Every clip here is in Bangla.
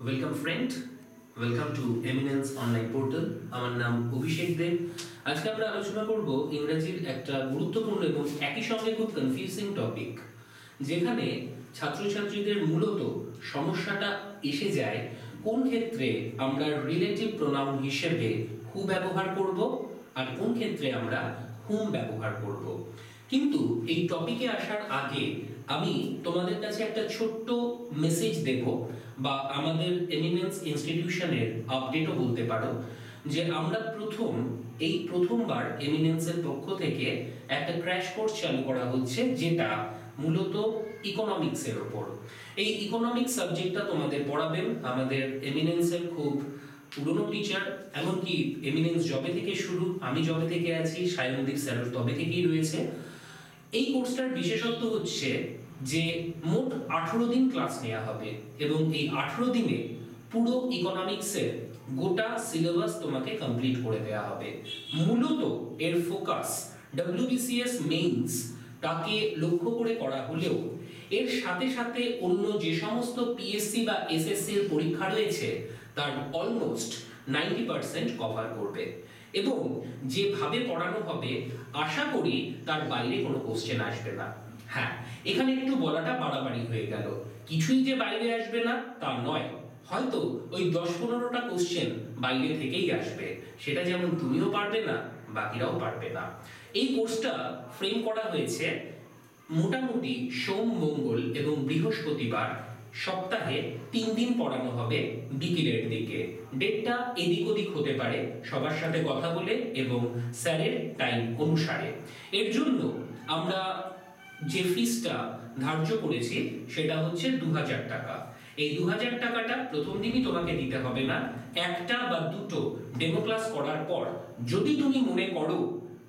Welcome friend welcome to eminence online portal আমার নাম অভিষেক দেব আজকে আমরা আলোচনা করব ইংরেজির একটা গুরুত্বপূর্ণ এবং একই সঙ্গে খুব কনফিউজিং টপিক যেখানে ছাত্রছাত্রীদের মূলত সমস্যাটা এসে যায়, কোন ক্ষেত্রে আমরা রিলেটিভ প্রোনাউন হিসেবে হু ব্যবহার করব আর কোন ক্ষেত্রে আমরা হুম ব্যবহার করব। কিন্তু এই টপিকে আসার আগে আমি তোমাদের কাছে একটা ছোট্ট মেসেজ দেব বা আমাদের এমিনেন্স ইনস্টিটিউশনের আপডেটও বলতে পারো, যে আমরা প্রথম, এই প্রথমবার এমিনেন্সের পক্ষ থেকে একটা ক্র্যাশ কোর্স চালু করা হচ্ছে, যেটা মূলত ইকোনমিক্সের ওপর। এই ইকোনমিক্স সাবজেক্টটা তোমাদের পড়াবেন, আমাদের এমিনেন্সের খুব পুরনো টিচার এমনকি এমিনেন্স জবে থেকে শুরু, আমি জবে থেকে আছি, সায়নদীপ স্যার তবে থেকেই রয়েছে। এই কোর্সটার বিশেষত্ব হচ্ছে যে মোট আঠেরো দিন ক্লাস নেওয়া হবে এবং এই আঠেরো দিনে পুরো ইকোনমিক্সের গোটা সিলেবাস তোমাকে কমপ্লিট করে দেওয়া হবে। মূলত এর ফোকাস ডব্লিউবিসিএস মেইনস তাকে লক্ষ্য করে করা হলেও এর সাথে সাথে অন্য যে সমস্ত পিএসসি বা এসএসসি এর পরীক্ষা রয়েছে, তার অলমোস্ট নাইনটি পার্সেন্ট কভার করবে। এবং যেভাবে পড়ানো হবে, আশা করি তার বাইরে কোনো কোশ্চেন আসবে না। হ্যাঁ এখানে একটু বলাটা বাড়াবাড়ি হয়ে গেল। কিছুই যে বাইরে আসবে না, তা নয়। হয়তো ওই দশ পনেরোটা কোশ্চেন বাইরে থেকেই আসবে। সেটা যেমন তুমিও পারবে না, বাকিরাও পারবে না। এই কোর্সটা ফ্রেম করা হয়েছে মোটামুটি সোম মঙ্গল এবং বৃহস্পতিবার। সপ্তাহে তিন দিন পড়ানো হবে বিকেলের দিকে। ডেটটা এদিক ওদিক হতে পারে, সবার সাথে কথা বলে এবং স্যারের টাইম অনুসারে। এর জন্য আমরা যে ফিসটা ধার্য করেছি, সেটা হচ্ছে দু হাজার টাকা। এই দু হাজার টাকাটা প্রথম দিনই তোমাকে দিতে হবে না। একটা বা দুটো ডেমো ক্লাস করার পর যদি তুমি মনে করো,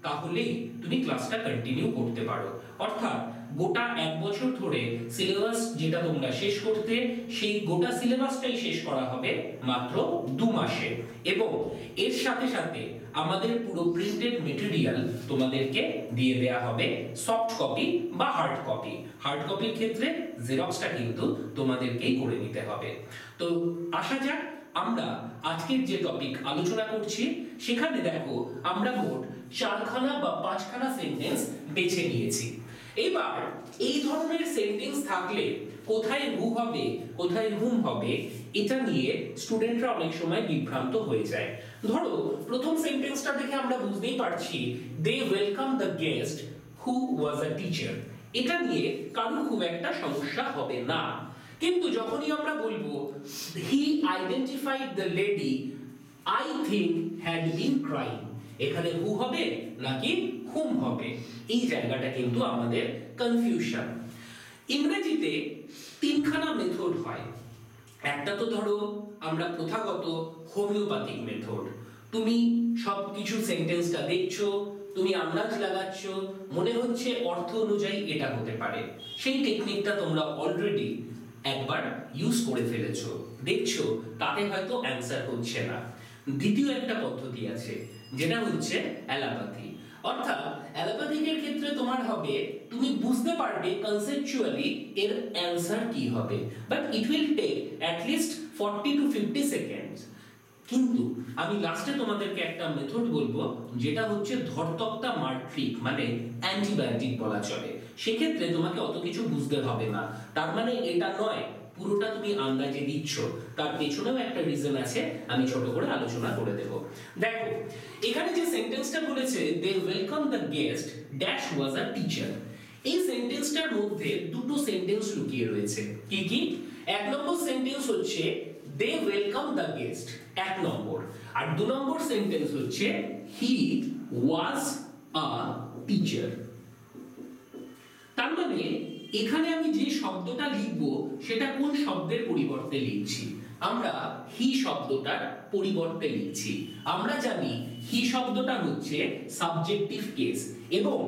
তাহলেই তুমি ক্লাসটা কন্টিনিউ করতে পারো। অর্থাৎ গোটা এক বছর ধরে সিলেবাস যেটা তোমরা শেষ করতে, সেই গোটা সিলেবাসটাই শেষ করা হবে মাত্র দু মাসে। এবং এর সাথে সাথে আমাদের পুরো প্রিন্টেড মেটেরিয়াল তোমাদেরকে দিয়ে দেয়া হবে সফট কপি বা হার্ড কপি হার্ড কপির ক্ষেত্রে জেরক্সটা কিন্তু তোমাদেরকেই করে নিতে হবে। তো আসা যাক, আমরা আজকের যে টপিক আলোচনা করছি, সেখানে দেখো আমরা মোট চারখানা বা পাঁচখানা সেন্টেন্স বেছে নিয়েছি। এবার, এই ধরনের সেন্টেন্স থাকলে কোথায় হু হবে, কোথায় হুম হবে, এটা নিয়ে স্টুডেন্টরা অনেক সময় বিভ্রান্ত হয়ে যায়। ধরো, প্রথম সেন্টেন্সটা দেখে আমরা বুঝতেই পারছি they welcome the guest who was a teacher এটা নিয়ে কারোর খুব একটা সমস্যা হবে না। কিন্তু যখনই আমরা বলব he identified the lady I think had been crying এখানে হু হবে নাকি হুম হবে, এই জায়গাটা কিন্তু আমাদের কনফিউশন ইংরেজিতে তিনখানা মেথড হয়। একটা তো ধরো, আমরা প্রথাগত হোমিওপ্যাথিক মেথড তুমি সব কিছু সেন্টেন্সটা দেখছ, তুমি আন্দাজ লাগাচ্ছ, মনে হচ্ছে অর্থ অনুযায়ী এটা হতে পারে। সেই টেকনিকটা তোমরা অলরেডি একবার ইউজ করে ফেলেছো। দেখছ, তাতে হয়তো অ্যান্সার হচ্ছে না। দ্বিতীয় একটা পদ্ধতি আছে, যেটা হচ্ছে অ্যালোপ্যাথি অর্থাৎ অ্যালোপ্যাথিকের ক্ষেত্রে তোমার হবে, তুমি বুঝতে পারবে কনসেপচুয়ালি এর অ্যান্সার কি হবে। But it will take at least 40 to 50 seconds কিন্তু আমি লাস্টে তোমাদেরকে একটা মেথড বলব, যেটা হচ্ছে ধরতক্তা মার্ট্রিক মানে অ্যান্টিবায়োটিক বলা চলে। সেক্ষেত্রে তোমাকে অত কিছু বুঝতে হবে না। তার মানে এটা নয় পুরোটা তুমি আন্দাজে দিচ্ছ, তার পেছনেও একটা রিজন আছে, আমি ছোট করে আলোচনা করে দেব। দেখো, এখানে যে সেন্টেন্সটা বলেছে they welcome the guest dash was a teacher এই সেন্টেন্সটার মধ্যে দুটো সেন্টেন্স লুকিয়ে রয়েছে। কি কি? এক নম্বর সেন্টেন্স হচ্ছে দে ওয়েলকাম দ্য গেস্ট এক নম্বর। আর দু নম্বর সেন্টেন্স হচ্ছে হি ওয়াজ আ টিচার তার মানে এখানে আমি যে শব্দটা লিখব, সেটা কোন শব্দের পরিবর্তে লিখছি? আমরা হি শব্দটার পরিবর্তে লিখছি। আমরা জানি হি শব্দটা হচ্ছে সাবজেক্টিভ কেস এবং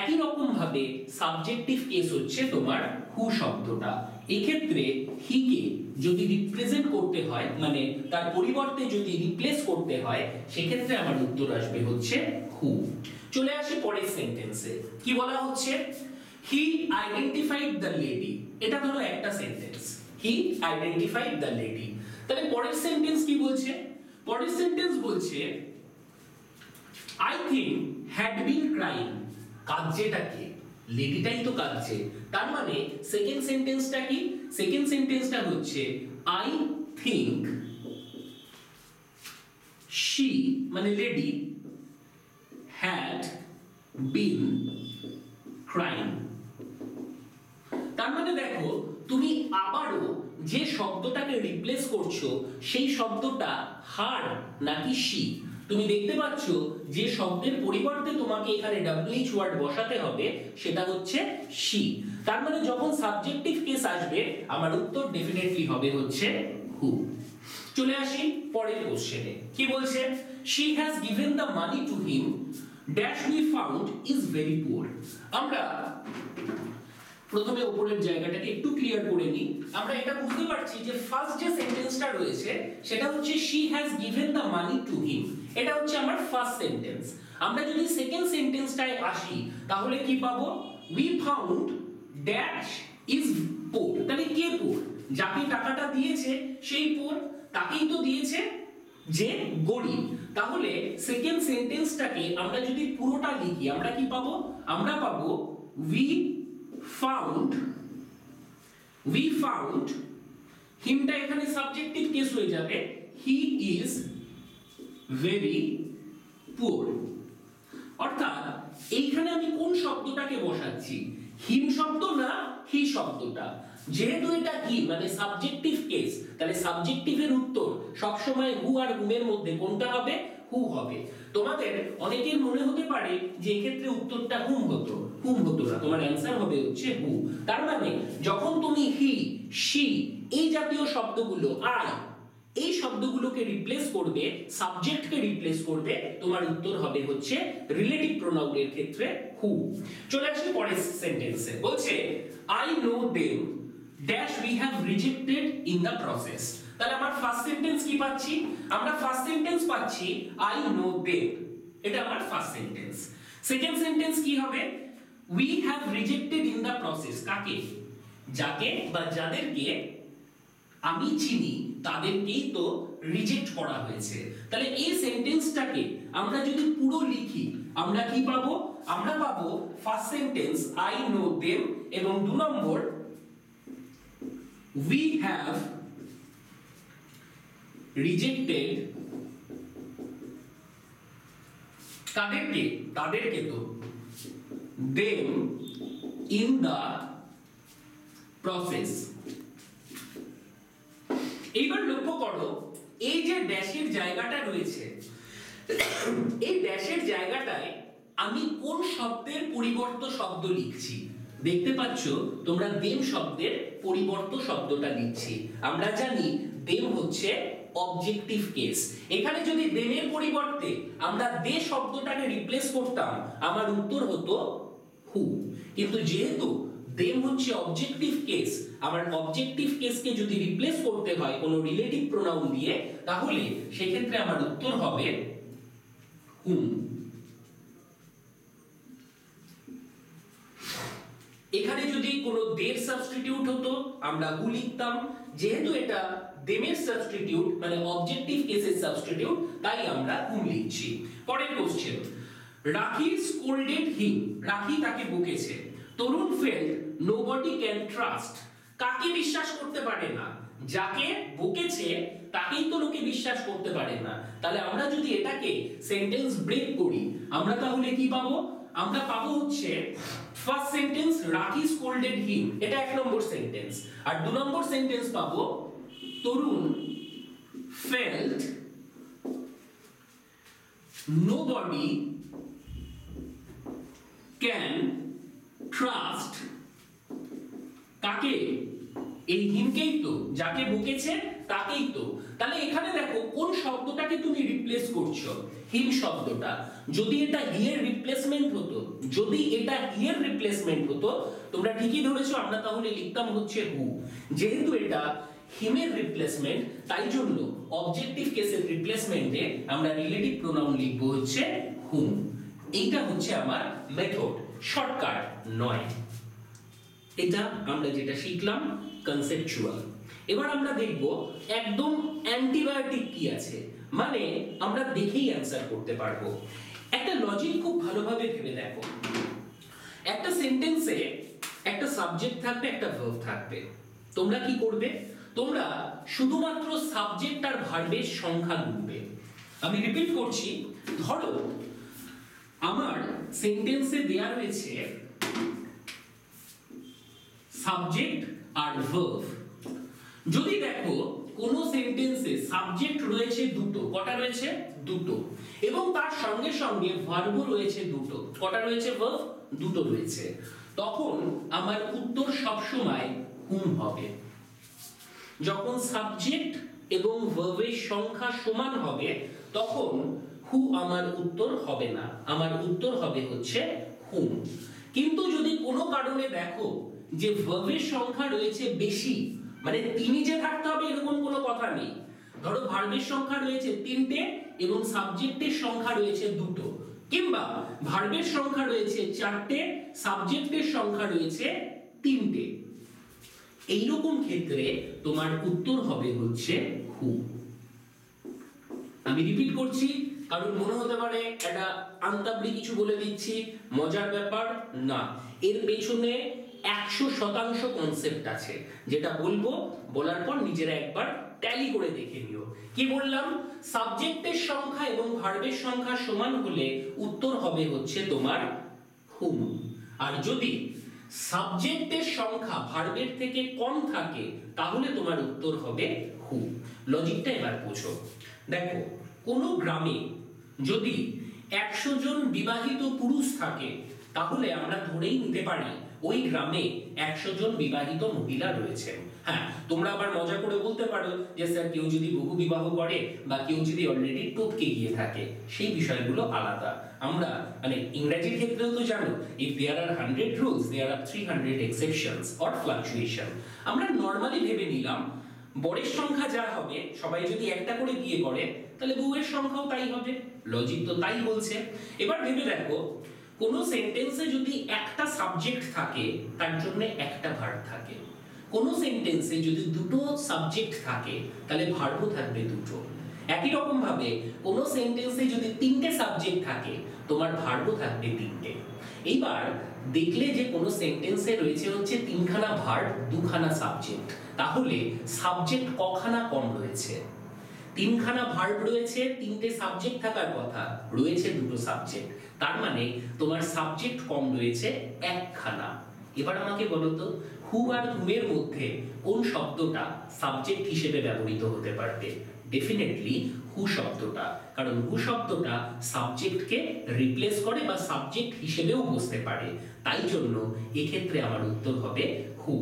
একই রকম ভাবে সাবজেক্টিভ কেস হচ্ছে তোমার হু শব্দটা। এক্ষেত্রে হিকে যদি রিপ্রেজেন্ট করতে হয় মানে তার পরিবর্তে যদি রিপ্লেস করতে হয়, সেক্ষেত্রে আমার উত্তর আসবে হচ্ছে হু চলে আসি পরের সেন্টেন্সে কি বলা হচ্ছে? হি আইডেন্টিফাইড দ্য লেডি এটা ধরো একটা sentence he identified the lady তাহলে পরের সেন্টেন্স কি বলছে? পরের সেন্টেন্স বলছে I think had been crying কাঁদছেটা কে? লেডিটাই তো কাঁদছে। তার মানে সেকেন্ড সেন্টেন্সটা কি? সেকেন্ড সেন্টেন্সটা হচ্ছে আই থিঙ্ক শি মানে লেডি হ্যাড বিন ক্রাইং তার মানে দেখো, তুমি আবারও যে শব্দটাকে রিপ্লেস করছ, সেই শব্দটা হার নাকি শি? তুমি দেখতে পাচ্ছ যে শব্দের পরিবর্তে তোমাকে এখানে ডাব্লিউএইচ ওয়ার্ড বসাতে হবে, সেটা হচ্ছে শি। তার মানে যখন সাবজেক্টিভ কেস আসবে, আমার উত্তর ডেফিনেটলি হবে হচ্ছে হু চলে আসি পরের কোশ্চেনে কি বলছে? She has given the money to him dash we found is very poor আমরা প্রথমে উপরের জায়গাটাকে একটু ক্লিয়ার করে নিই। আমরা এটা বুঝতে পারছি যে ফার্স্ট যে সেন্টেন্সটা রয়েছে, সেটা হচ্ছে she has given the money to him এটা হচ্ছে আমার ফার্স্ট সেন্টেন্স আমরা যদি সেকেন্ড সেন্টেন্সটায় আসি, তাহলে কি পাবো? We found dash is poor তাহলে কে পোর যাকে টাকাটা দিয়েছে, সেই পোর তাকেই তো দিয়েছে যে গরিব। তাহলে সেকেন্ড সেন্টেন্সটাকে আমরা যদি পুরোটা লিখি, আমরা কি পাবো? আমরা পাবো উই ফাউন্ড উই ফাউন্ড হিমটা এখানে সাবজেক্টিভ কেস হয়ে যাবে হি ইজ ভেরি পুয়ার অর্থাৎ, এইখানে আমি কোন শব্দটাকে বসাচ্ছি? হিম শব্দ না হি শব্দটা? যেহেতু এটা হি মানে সাবজেক্টিভ কেস তাহলে সাবজেক্টিভের উত্তর সবসময় হু আর হুমের মধ্যে কোনটা হবে? হু হবে। তোমাদের অনেকের মনে হতে পারে যে এক্ষেত্রে উত্তরটা হুম হতো। হুম হতো না, তোমার অ্যান্সার হবে হচ্ছে হু। তার মানে যখন তুমি হি, শি, এই জাতীয় শব্দগুলো, আই, এই শব্দগুলোকে রিপ্লেস করবে সাবজেক্টকে রিপ্লেস করবে, তোমার উত্তর হবে হচ্ছে রিলেটিভ প্রোনাউনের ক্ষেত্রে হু। চলে আসি পরের সেন্টেন্সে বলছে I know them dash we have rejected in the process তাহলে আমার ফার্স্ট সেন্টেন্স কি পাচ্ছি? আমরা ফার্স্ট সেন্টেন্স পাচ্ছি আই নো দেম এটা আমার ফার্স্ট সেন্টেন্স সেকেন্ড সেন্টেন্স কি হবে? We have rejected in the process কাকে? যাকে বা যাদেরকে আমি চিনি, তাদেরকেই তো রিজেক্ট করা হয়েছে। তাহলে এই সেন্টেন্সটাকে আমরা যদি পুরো লিখি, আমরা কি পাবো? আমরা পাবো first sentence I know them এবং দু নম্বর উই হ্যাভ রিজেক্টেড তাদেরকে তাদেরকে তো? দেম ইন দা প্রসেস এইবার লক্ষ্য করো, এই যে ড্যাশের জায়গাটা রয়েছে, এই ড্যাশের জায়গাটায় আমি কোন শব্দের পরিবর্ত শব্দ লিখছি? দেখতে পাচ্ছ, তোমরা দেম শব্দের পরিবর্ত শব্দটা লিখছি। আমরা জানি দেম হচ্ছে অবজেক্টিভ কেস এখানে যদি দেনের পরিবর্তে আমরা দে শব্দটাকে রিপ্লেস করতাম, আমার উত্তর হতো হু কিন্তু যেহেতু দেম হচ্ছে অবজেক্টিভ কেস আমার অবজেক্টিভ কেসকে যদি রিপ্লেস করতে হয় কোনো রিলেটিভ প্রোনাউন দিয়ে, তাহলে সেক্ষেত্রে আমার উত্তর হবে হুম এখানে যদি কোনো দের সাবস্টিটিউট হতো, আমরা হু লিখতাম, যেহেতু এটা দেমের সাবস্টিটিউট মানে অবজেক্টিভ কেসের সাবস্টিটিউট তাই আমরা হুম লিখছি। পরের কোশ্চেন রাখি স্কোল্ডেড হিম রাখি তাকে বকেছে। Tarun felt nobody can trust কাকে বিশ্বাস করতে পারে না? যাকে বকেছে, তাকেই তো লোকে বিশ্বাস করতে পারে না। তাহলে আমরা যদি এটাকে সেন্টেন্স ব্রেক করি, আমরা তাহলে কি পাবো? আমরা পাবো হচ্ছে first sentence Rakhi scolded him এটা এক নম্বর সেন্টেন্স আর দু নম্বর সেন্টেন্স পাবো Tarun felt nobody can trust কাকে? এই হিমকেই তো, যাকে বকেছে তাকেই তো। তাহলে এখানে দেখো, কোন শব্দটাকে তুমি রিপ্লেস করছ? হিম শব্দটা। যদি এটা হিয়ের রিপ্লেসমেন্ট হতো, যদি এটা হিয়ের রিপ্লেসমেন্ট হতো, তোমরা ঠিকই ধরেছো, আমরা তাহলে লিখতাম হচ্ছে হু যেহেতু এটা হিমের রিপ্লেসমেন্ট তাই জন্য অবজেক্টিভ কেসের রিপ্লেসমেন্টে আমরা রিলেটিভ প্রোনাউন লিখব হচ্ছে হুম এইটা হচ্ছে আমার মেথড শর্টকাট নয়। এটা আমরা যেটা শিখলাম কনসেপচুয়াল এবার আমরা দেখব একদম অ্যান্টিবায়োটিক কি আছে। মানে আমরা দেখেই অ্যান্সার করতে পারব। একটা লজিক খুব ভালোভাবে ভেবে দেখো। একটা সেন্টেন্সে একটা সাবজেক্ট থাকবে, একটা ভার্ব থাকবে। তোমরা কি করবে? তোমরা শুধুমাত্র সাবজেক্ট আর ভার্বের সংখ্যা গুনবে। আমি রিপিট করছি, ধরো, আমার সেন্টেন্সে দেয়া রয়েছে সাবজেক্ট আর ভার্ব যদি দেখো, কোন সেন্টেন্সে সাবজেক্ট রয়েছে দুটো, কটা রয়েছে? দুটো। এবং তার সঙ্গে সঙ্গে ভার্বও রয়েছে দুটো, কটা রয়েছে ভার্ব দুটো রয়েছে। তখন আমার উত্তর সবসময় হুম হবে। যখন সাবজেক্ট এবং ভার্বের সংখ্যা সমান হবে, তখন হু আমার উত্তর হবে না। আমার উত্তর হবে হচ্ছে হুম কিন্তু যদি কোনো কারণে দেখো যে ভার্বের সংখ্যা রয়েছে বেশি মানে তিনি যে থাকতে হবে এরকম কোনো কথা নেই। ধরো ভার্বের সংখ্যা রয়েছে তিনটে এবং সাবজেক্টের সংখ্যা রয়েছে দুটো। কিংবা ভার্বের সংখ্যা রয়েছে চারটে সাবজেক্টের সংখ্যা রয়েছে তিনটে। এইরকম ক্ষেত্রে তোমার উত্তর হবে হচ্ছে হু আমি রিপিট করছি, কারণ মনে হতে পারে একটা আন্তাবলি কিছু বলে দিচ্ছি, মজার ব্যাপার না। এর পেছনে একশো শতাংশ কনসেপ্ট আছে, যেটা বলব, বলার পর নিজেরা একবার ট্যালি করে দেখে নিও। কি বললাম? সাবজেক্টের সংখ্যা এবং ভার্বের সংখ্যা সমান হলে উত্তর হবে হচ্ছে তোমার হুম আর যদি সাবজেক্টের সংখ্যা ভার্বের থেকে কম থাকে, তাহলে তোমার উত্তর হবে হু লজিকটা এবার বোঝো। দেখো, কোনো গ্রামে যদি একশো জন বিবাহিত পুরুষ থাকে, তাহলে আমরা ধরেই নিতে পারি ওই গ্রামে একশো জন বিবাহিত মহিলা রয়েছে হ্যাঁ তোমরা আবার মজা করে বলতে পারো যে, স্যার, কেউ যদি বহু বিবাহ করে বা কেউ যদি অলরেডি টপকে গিয়ে থাকে, সেই বিষয়গুলো আলাদা। আমরা মানে ইংরেজির ক্ষেত্রেও তো জানো if there are hundred rules there are three hundred exceptions or fluctuation আমরা নর্মালি ভেবে নিলাম, বরের সংখ্যা যা হবে, সবাই যদি একটা করে বিয়ে করে, তাহলে বউয়ের সংখ্যাও তাই হবে। লজিক তো তাই বলছে। এবার ভেবে দেখো, কোন সেন্টেন্সে যদি একটা সাবজেক্ট থাকে, তার জন্য একটা ভার্ব থাকে। কোন সেন্টেন্সে যদি দুটো সাবজেক্ট থাকে, তাহলে ভার্বও থাকবে দুটো। একই রকম ভাবে কোন সেন্টেন্সে যদি তিনটে সাবজেক্ট থাকে, তোমার ভার্বও থাকবে তিনটে। এইবার দেখলে যে কোন সেন্টেন্সে রয়েছে হচ্ছে তিনখানা ভার্ব দুখানা সাবজেক্ট তাহলে সাবজেক্ট কখানা কম রয়েছে? তিনখানা ভার্ব রয়েছে, তিনটে সাবজেক্ট থাকার কথা, রয়েছে দুটো সাবজেক্ট তার মানে তোমার সাবজেক্ট কম রয়েছে একখানা। এবার আমাকে বলো তো হু আর হুমের মধ্যে কোন শব্দটা সাবজেক্ট হিসেবে ব্যবহৃত হতে পারবে? ডেফিনেটলি হু শব্দটা। কারণ হু শব্দটা সাবজেক্টকে রিপ্লেস করে বা সাবজেক্ট হিসেবেও বসতে পারে। তাই জন্য এক্ষেত্রে আমার উত্তর হবে হু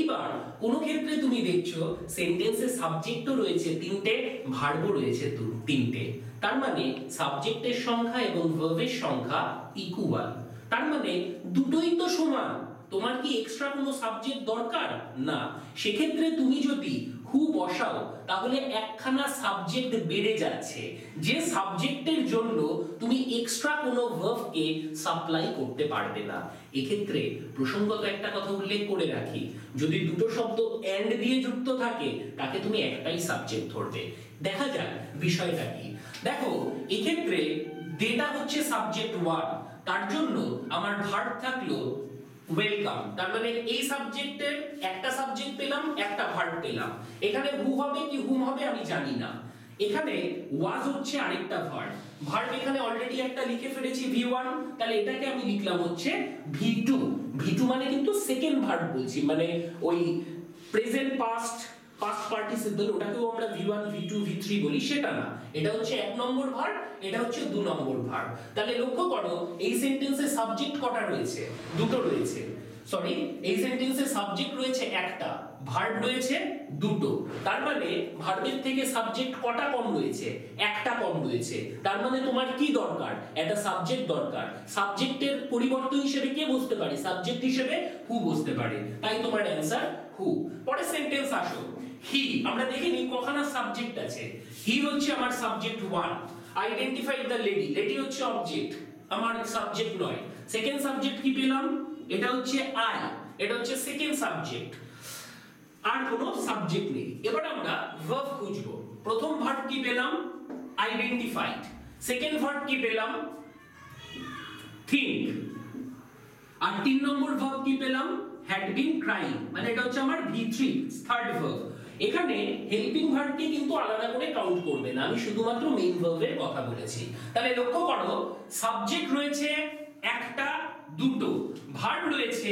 এবার কোনো ক্ষেত্রে তুমি দেখছ সেন্টেন্সে সাবজেক্টও রয়েছে, তিনটে ভার্বও রয়েছে তিনটে। তার মানে সাবজেক্টের সংখ্যা এবং ভার্বের সংখ্যা ইকুয়াল তার মানে দুটোই তো সমান। তোমার কি এক্সট্রা কোনো সাবজেক্ট দরকার? না। সেক্ষেত্রে তুমি যদি হু বসাও, তাহলে একখানা সাবজেক্ট বেড়ে যাচ্ছে। যে সাবজেক্টের জন্য তুমি এক্সট্রা কোনো ভার্বকে সাপ্লাই করতে পারবে না। এক্ষেত্রে প্রসঙ্গত একটা কথা উল্লেখ করে রাখি। যদি দুটো শব্দ এন্ড দিয়ে যুক্ত থাকে, তাকে তুমি একটাই সাবজেক্ট ধরবে। দেখা যাক বিষয়টা কি। দেখো, এক্ষেত্রে ডেটা হচ্ছে সাবজেক্ট ওয়ান তার জন্য আমার ভার্ব থাকল ওয়েলকাম তার মানে এই সাবজেক্টের একটা সাবজেক্ট পেলাম, একটা ভার্ব পেলাম। এখানে হু হবে, কি হুম হবে, আমি জানি না। এখানে ওয়াজ হচ্ছে আরেকটা ভার্ব ভার্ব এখানে অলরেডি একটা লিখে ফেলেছি ভি ওয়ান তাহলে এটাকে আমি লিখলাম হচ্ছে ভি টু ভি টু মানে কিন্তু সেকেন্ড ভার্ব বলছি মানে ওই প্রেজেন্ট পাস্ট পাস্ট পার্টিসিপল ওটাকেও আমরা V one V two V three বলি, সেটা না। এটা হচ্ছে এক নম্বর ভার্ব এটা হচ্ছে দু নম্বর ভার্ব তাহলে লক্ষ্য করো, এই সেন্টেন্সে সাবজেক্ট কটা রয়েছে? দুটো রয়েছে। সরি এই সেন্টেন্সে সাবজেক্ট রয়েছে একটা ভার্ব রয়েছে দুটো। তার মানে ভার্বের থেকে সাবজেক্ট কটা কম রয়েছে? একটা কম রয়েছে। তার মানে তোমার কি দরকার? একটা সাবজেক্ট দরকার। সাবজেক্টের পরিবর্তন হিসেবে কে বসতে পারে? সাবজেক্ট হিসেবে হু বসতে পারে? তাই তোমার অ্যান্সার হু পরের সেন্টেন্স আসো। হি আমরা দেখিনি কখানা সাবজেক্ট আছে। হি হচ্ছে আমার subject one identify the lady lady হচ্ছে অবজেক্ট আমার সাবজেক্ট নয়। সেকেন্ড সাবজেক্ট কি পেলাম? এটা হচ্ছে আই এটা হচ্ছে সেকেন্ড সাবজেক্ট আর কোনো সাবজেক্ট নেই। এবার আমরা ভার্ব খুঁজবো। প্রথম ভার্ব কি পেলাম? আইডেন্টিফাইড সেকেন্ড ভার্ব কি পেলাম? থিঙ্ক আর তিন নম্বর ভার্ব কি পেলাম? হ্যাড বিন ক্রাইং মানে এটা হচ্ছে আমার ভি3 থার্ড ভার্ব এখানে হেল্পিং ভার্বকে কিন্তু আলাদা করে কাউন্ট করবে না। আমি শুধুমাত্র মেইন ভার্বের কথা বলেছি। তাহলে লক্ষ্য করো সাবজেক্ট রয়েছে একটা দুটো। ভার্ব রয়েছে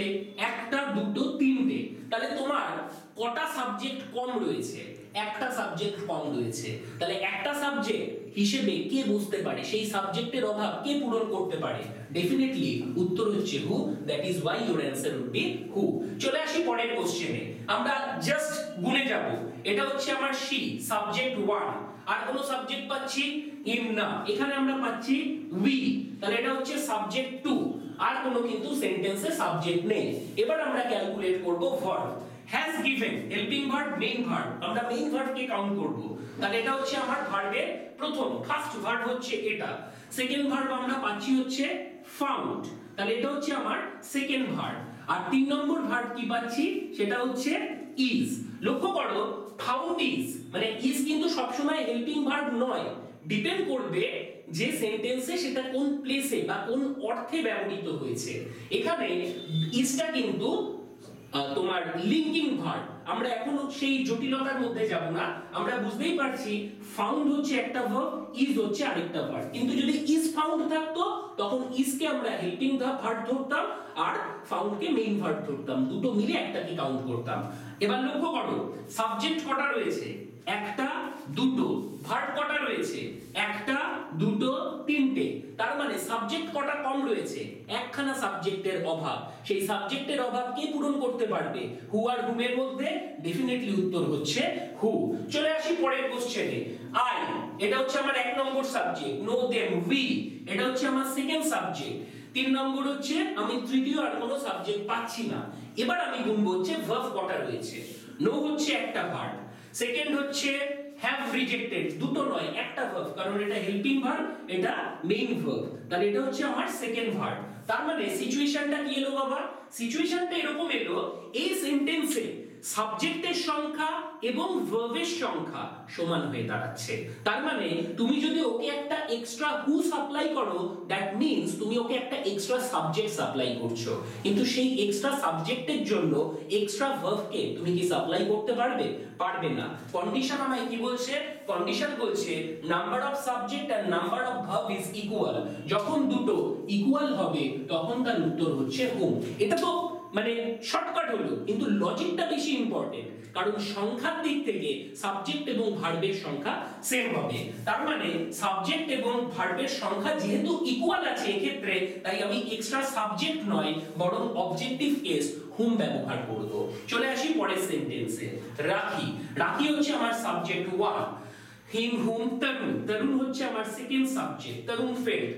একটা, দুটো, তিনটে। তাহলে তোমার কটা সাবজেক্ট কম রয়েছে? একটা সাবজেক্ট কম রয়েছে। তাহলে একটা সাবজেক্ট হিসেবে কে বুঝতে পারে? সেই সাবজেক্টের অভাব কে পূরণ করতে পারে? ডেফিনেটলি উত্তর হচ্ছে who that is why your answer would be who চলে আসি পরের কোশ্চেনে আমরা জাস্ট গুনে যাব। এটা হচ্ছে আমার সি সাবজেক্ট ওয়ান আর কোন সাবজেক্ট পাচ্ছি? ইম না। এখানে আমরা পাচ্ছি উই তাহলে এটা হচ্ছে সাবজেক্ট 2 আর কোনো কিন্তু সেন্টেন্সে সাবজেক্ট নেই। এবার আমরা ক্যালকুলেট করব verb has given helping verb main verb আমরা মেইন ভার্বকে কাউন্ট করব। তাহলে এটা হচ্ছে আমার ভার্বের প্রথম। ফার্স্ট ভার্ব হচ্ছে এটা। সেকেন্ড ভার্ব আমরা পাচ্ছি হচ্ছে ফাউন্ড তাহলে এটা হচ্ছে আমার সেকেন্ড ভার্ব আর তিন নম্বর ভার্ব কি পাচ্ছি? সেটা হচ্ছে ইজ লক্ষ্য করো ফাউন্ড ইজ মানে ইজ কিন্তু সবসময় হেল্পিং ভার্ব নয়। ডিপেন্ড করবে যে সেন্টেন্সে সেটা কোন প্লেসে বা কোন অর্থে ব্যবহৃত হয়েছে, এখানে ইজটা কিন্তু তোমার লিঙ্কিং ভার্ব আমরা এখন সেই জটিলতার মধ্যে যাব না। আমরা বুঝতেই পারছি ফাউন্ড হচ্ছে একটা ভার্ব ইজ হচ্ছে আরেকটা ভার্ব কিন্তু যদি ইজ ফাউন্ড থাকতো, তখন ইজকে আমরা হেল্পিং ভার্ব ধরতাম আর ফাউন্ডকে মেইন ভার্ব ধরতাম। দুটো মিলে একটাকে কাউন্ট করতাম? এবার লক্ষ্য করো সাবজেক্ট কটা রয়েছে? একটা, দুটো। ভার্ব কটা রয়েছে একটা দুটো তিনটে তার মানে সাবজেক্ট কটা কম রয়েছে, একখানা সাবজেক্টের অভাব। সেই সাবজেক্টের অভাব কে পূরণ করতে পারবে? হু আর হুমের মধ্যে? ডেফিনেটলি উত্তর হচ্ছে হু চলে আসি পরের কোশ্চেনে আই এটা হচ্ছে আমার এক নম্বর সাবজেক্ট নো দেম উই এটা হচ্ছে আমার সেকেন্ড সাবজেক্ট তিন নম্বর হচ্ছে, আমি তৃতীয় আর কোনো সাবজেক্ট পাচ্ছি না। এবার আমি গুনবো হচ্ছে ভার্ব কটা রয়েছে। নো হচ্ছে একটা ভার্ব সেকেন্ড হচ্ছে হ্যাভ রিজেক্টেড দুটো নয়, একটা ভার্ব কারণ এটা হেল্পিং ভার্ব এটা মেইন ভার্ব তাহলে এটা হচ্ছে আমার সেকেন্ড ভার্ব তার মানে সিচুয়েশনটা কি এলো বাবা? সিচুয়েশনটা এরকম এলো, এই সেন্টেন্সে সাবজেক্টের সংখ্যা এবং ভার্বের সংখ্যা সমান হয়ে দাঁড়াচ্ছে। তার মানে তুমি যদি ওকে একটা এক্সট্রা হু সাপ্লাই করো দ্যাট মিন্স তুমি ওকে একটা এক্সট্রা সাবজেক্ট সাপ্লাই করছ। কিন্তু সেই এক্সট্রা সাবজেক্টের জন্য এক্সট্রা ভার্বকে তুমি কি সাপ্লাই করতে পারবে? পারবে না। কন্ডিশন আমায় কি বলছে? কন্ডিশন বলছে number of subject R number of verb is equal যখন দুটো ইকুয়াল হবে, তখন তার উত্তর হচ্ছে হোম এটা তো মানে শর্টকাট হলো, কিন্তু লজিকটা বেশি ইম্পর্টেন্ট কারণ সংখ্যার দিক থেকে সাবজেক্ট এবং ভার্বের সংখ্যা সেম হবে। তার মানে সাবজেক্ট এবং ভার্বের সংখ্যা যেহেতু ইকুয়াল আছে এক্ষেত্রে, তাই আমি এক্সট্রা সাবজেক্ট নয়, বরং অবজেক্টিভ কেস হুম ব্যবহার করব। চলে আসি পরের সেন্টেন্সে রাখি। রাখি হচ্ছে আমার সাবজেক্ট ওয়ান হিম হুম তরুণ তরুণ হচ্ছে আমার second subject Tarun felt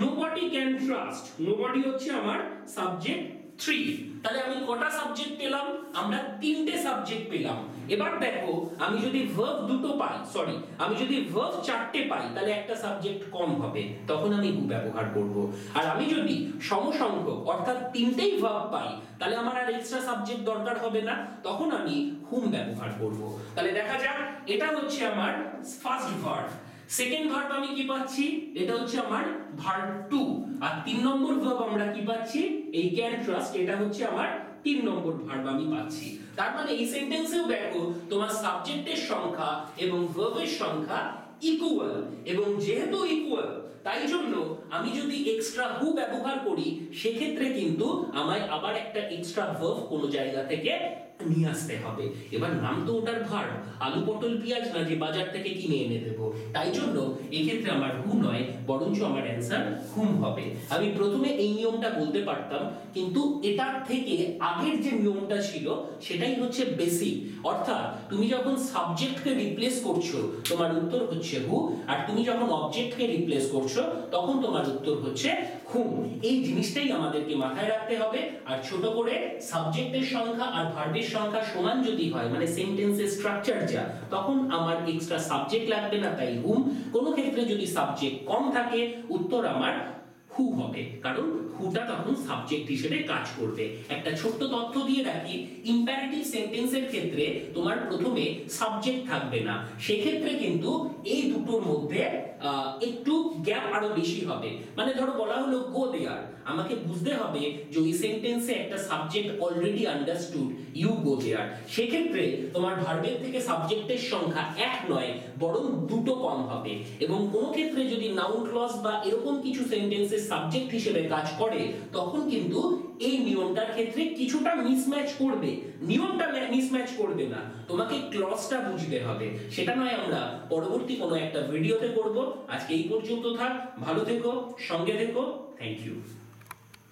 nobody can trust nobody হচ্ছে আমার সাবজেক্ট থ্রি তাহলে আমি কটা সাবজেক্ট পেলাম? আমরা তিনটে সাবজেক্ট পেলাম। এবার দেখো, আমি যদি ভার্ব দুটো পাই সরি আমি যদি ভার্ব চারটে পাই, তাহলে একটা সাবজেক্ট কম হবে। তখন আমি হু ব্যবহার করব। আর আমি যদি সমসংখ্যক, অর্থাৎ তিনটেই ভার্ব পাই, তাহলে আমার আর এক্সট্রা সাবজেক্ট দরকার হবে না। তখন আমি হুম ব্যবহার করব। তাহলে দেখা যাক, এটা হচ্ছে আমার ফার্স্ট ভার্ব সেকেন্ড ভার্ব আমি কি পাচ্ছি? এটা হচ্ছে আমার ভার্ব টু আর তিন নম্বর ভার্ব আমরা কি পাচ্ছি? এই ক্যান ট্রাস্ট এটা হচ্ছে আমার তিন নম্বর ভার্ব আমি পাচ্ছি। তার মানে এই সেন্টেন্সেও দেখো, তোমার সাবজেক্টের সংখ্যা এবং ভার্বের সংখ্যা ইকুয়াল এবং যেহেতু ইকুয়াল তাই জন্য আমি যদি এক্সট্রা হু ব্যবহার করি, সেক্ষেত্রে কিন্তু আমায় আবার একটা এক্সট্রা ভার্ব কোনো জায়গা থেকে নিয়ে আসতে হবে। এবার নাম তো ওটার ভার্ব আলু, পটল, পেঁয়াজ না যে বাজার থেকে কিনে এনে দেব। তাই জন্য এক্ষেত্রে আমার হু নয়, বরঞ্চ আমার অ্যান্সার হুম হবে। আমি প্রথমে এই নিয়মটা বলতে পারতাম, কিন্তু এটার থেকে আগের যে নিয়মটা ছিল, সেটাই হচ্ছে বেসিক অর্থাৎ তুমি যখন সাবজেক্টকে রিপ্লেস করছ, তোমার উত্তর হচ্ছে হু, আর তুমি যখন অবজেক্টকে রিপ্লেস করছ, তখন তোমার উত্তর হচ্ছে হুম। এই জিনিসটাই আমাদেরকে মাথায় রাখতে হবে, আর ছোট করে সাবজেক্টের সংখ্যা আর ভার্বের সংখ্যা সমান যদি হয় মানে সেন্টেন্সের স্ট্রাকচার যা, তখন আমার এক্সট্রা সাবজেক্ট লাগবে না, তাই হুম। কোনো ক্ষেত্রে যদি সাবজেক্ট কম থাকে, উত্তর আমার হু হবে। কারণ হুটা তখন সাবজেক্ট হিসেবে কাজ করবে। একটা ছোট্ট তথ্য দিয়ে রাখি ইম্পারেটিভ সেন্টেন্সের ক্ষেত্রে তোমার প্রথমে সাবজেক্ট থাকবে না। সেক্ষেত্রে কিন্তু এই দুটোর মধ্যে একটু গ্যাপ আরও বেশি হবে। মানে ধরো বলা হলো গো দেয়ার আমাকে বুঝতে হবে যে ওই সেন্টেন্সে একটা subject already understood you go there সেক্ষেত্রে তোমার ভার্বের থেকে সাবজেক্টের সংখ্যা এক নয়, বরং দুটো কম হবে। এবং কোনো ক্ষেত্রে যদি নাউন ক্লজ বা এরকম কিছু সেন্টেন্সের সাবজেক্ট হিসেবে কাজ করে, তখন কিন্তু এই নিয়মটার ক্ষেত্রে কিছুটা মিসম্যাচ করবে। নিয়মটা মিসম্যাচ করবে না। তোমাকে ক্লজটা বুঝতে হবে। সেটা নয় আমরা পরবর্তী কোনো একটা ভিডিওতে করব। আজকে এই পর্যন্ত থাক। ভালো থেকো, সঙ্গে থেকো। Thank you